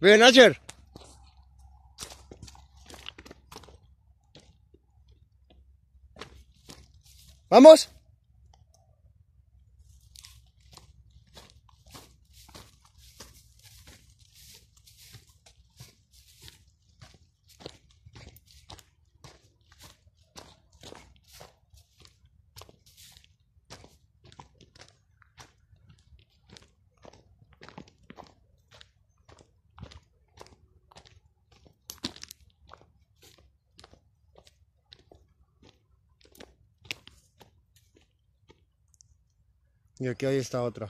Ven, Asher. ¿Vamos? Y aquí hay esta otra.